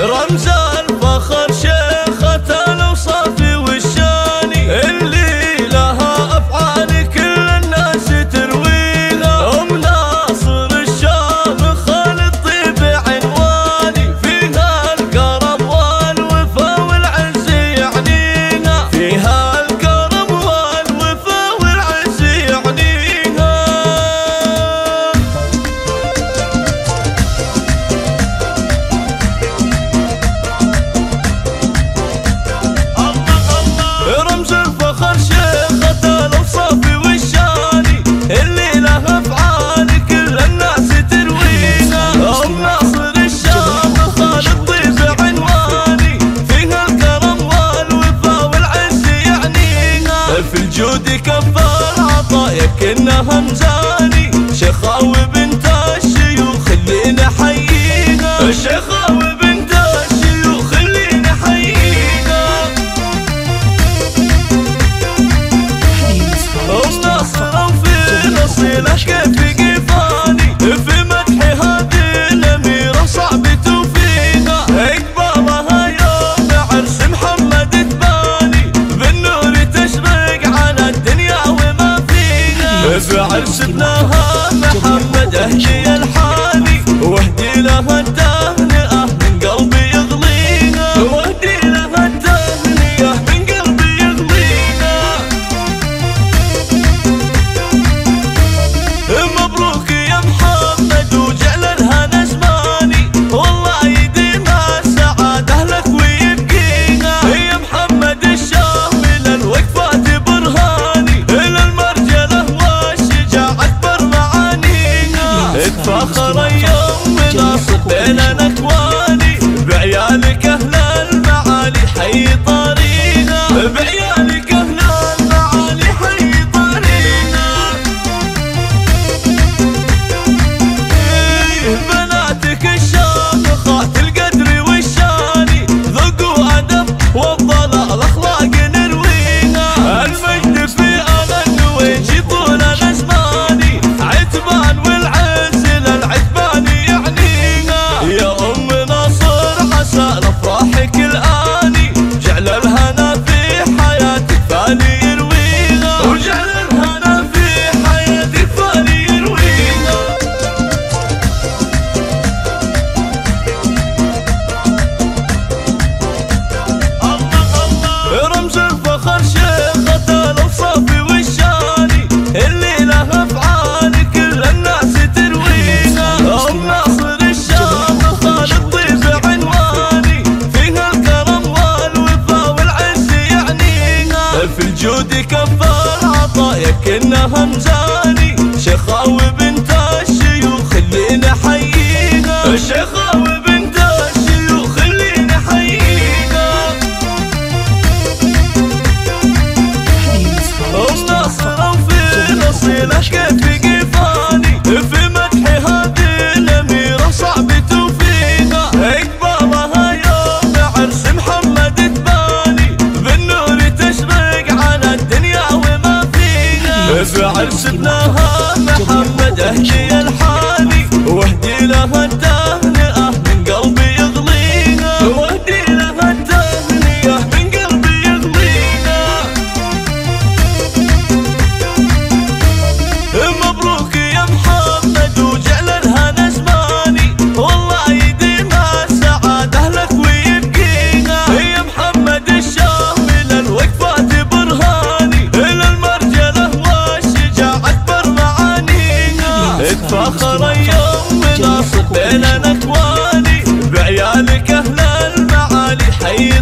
رمز الفخر شاهد كفار عطائك كنا همزاني شيخاوي بنت حبسبناها محمد اهجي الحب وافضل الأخلاق نرويها. المجد في أنا النويجي طول أنا زماني عتبان والعز للعتبان يا أم ناصر عسى افراحك الآني. جعل الهنا في حياتك فاني يرويها جودي كفار عطاياك انها مزاني شيخاوي وهدي لها الدار. آخر يوم اذا بين أنا إخواني بعيالك أهل المعالي حي